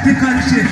kardeşi, erkek kardeşi,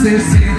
hacerse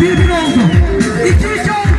1-1 oldu. 2-2 oldu.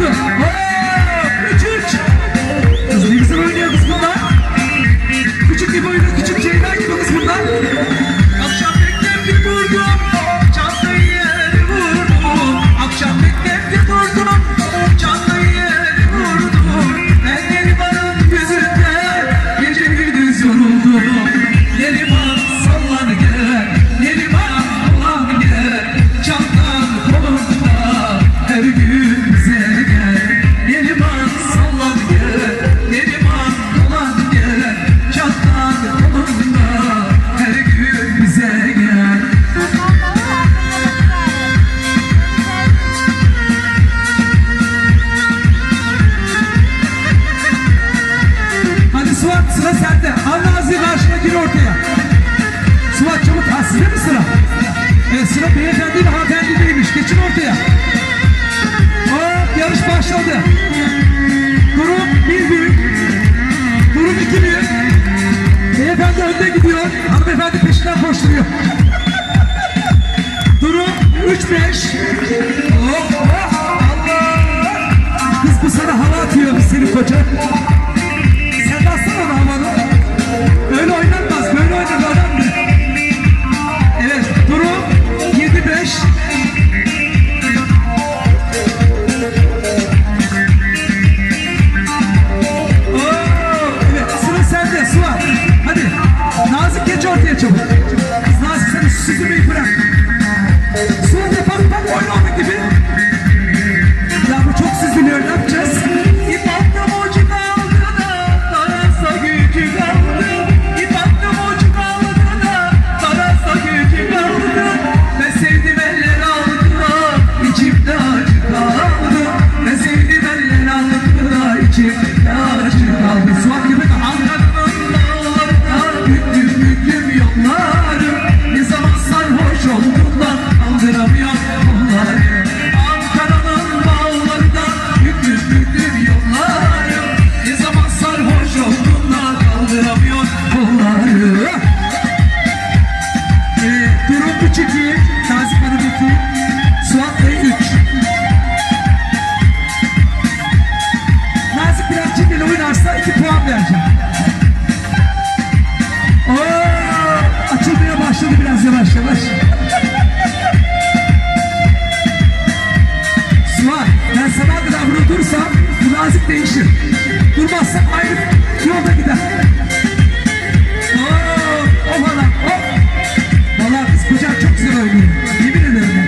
the business. ayağımda dursam birazcık değişir. Durmazsak ayrı yolda gider. Oo, o falan, o. Valla kız kucak çok güzel oynuyor. Yemin ederim ben.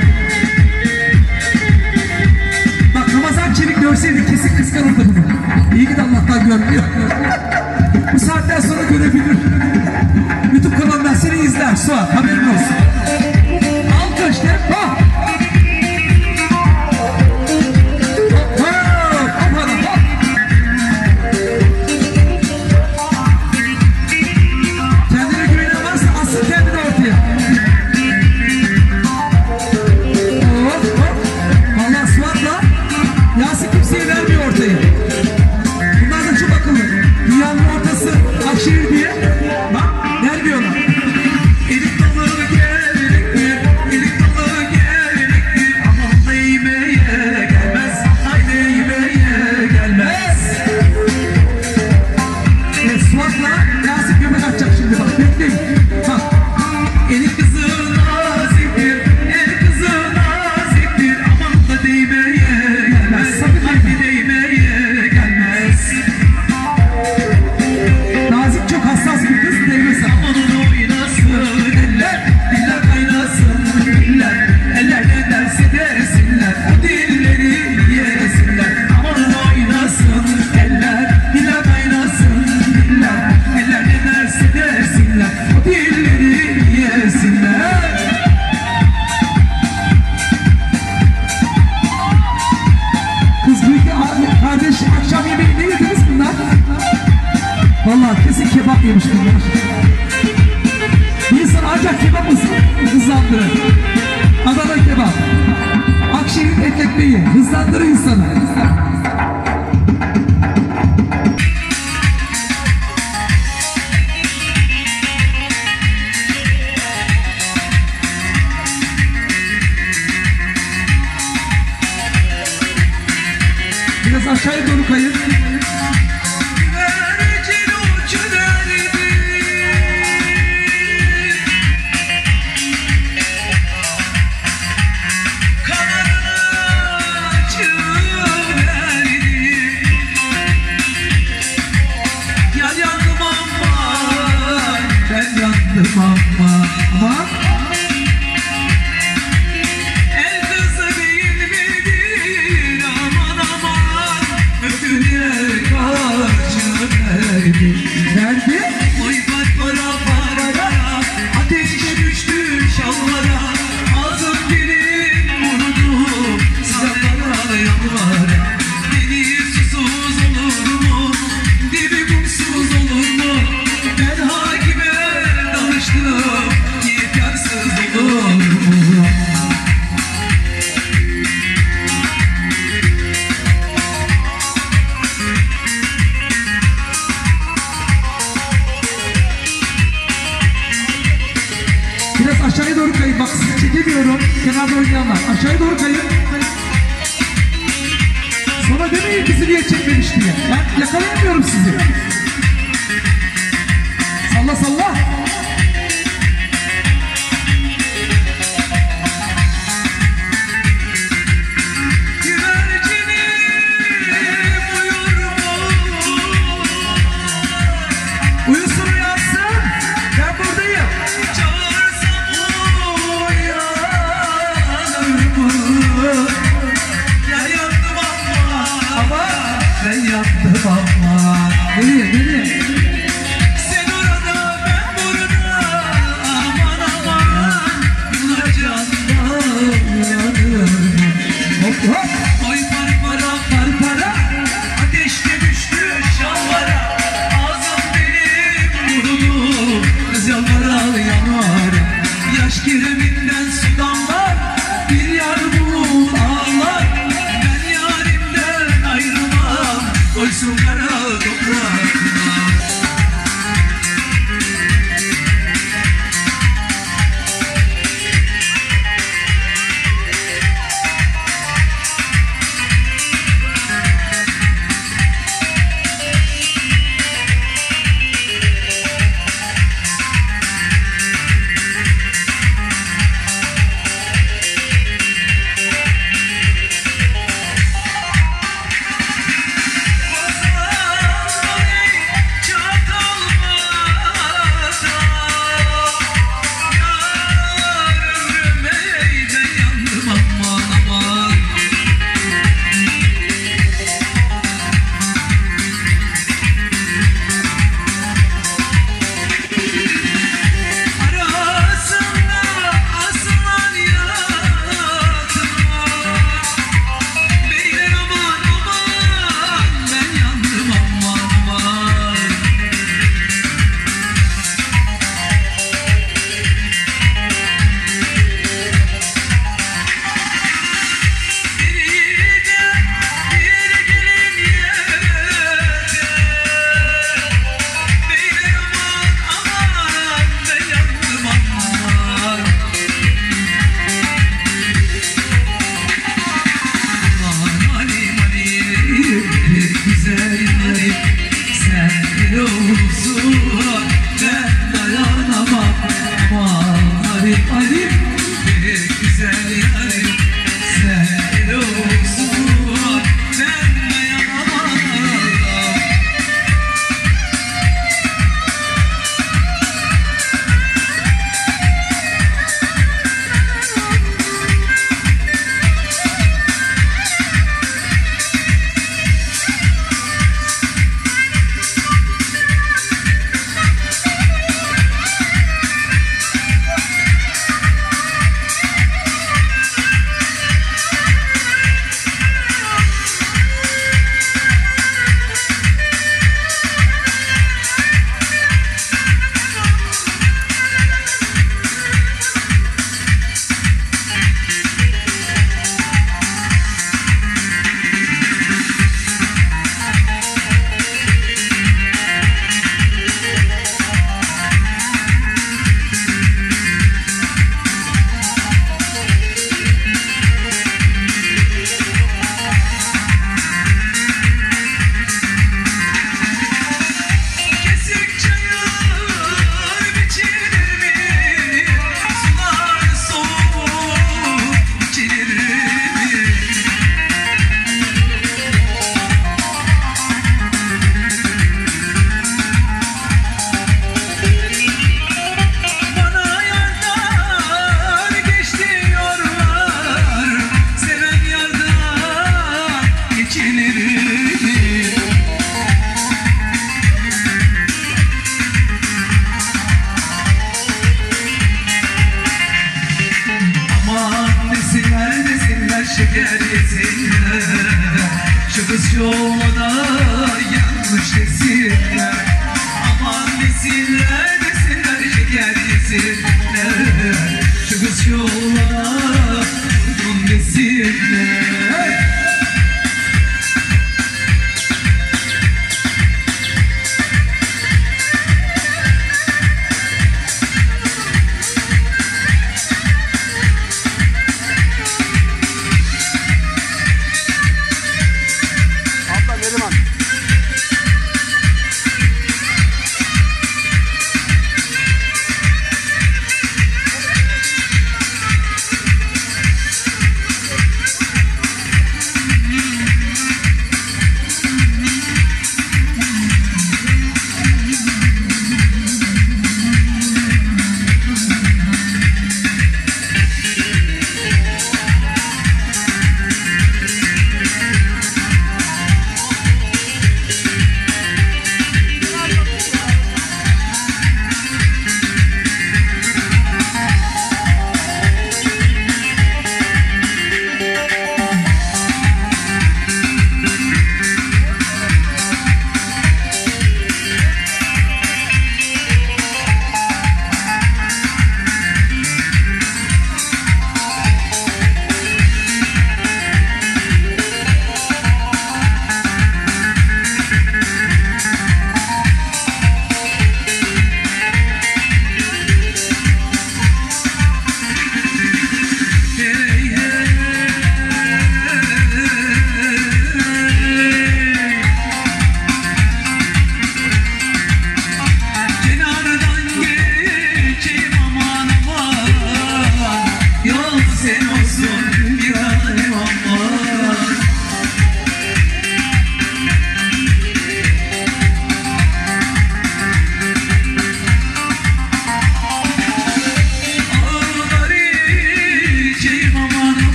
Bak Ramazan Çelik görseydi kesin kıskanırdı bunu. İyi ki de Allah'tan görmüyor. Bu saatten sonra görebilir. YouTube kanalından seni izler. Suat haberin olsun. Vallahi kesin kebap yemiştim. İnsan ancak kebap hızlandırır. Adana kebap. Akşehir et ekmeği hızlandırır insanı.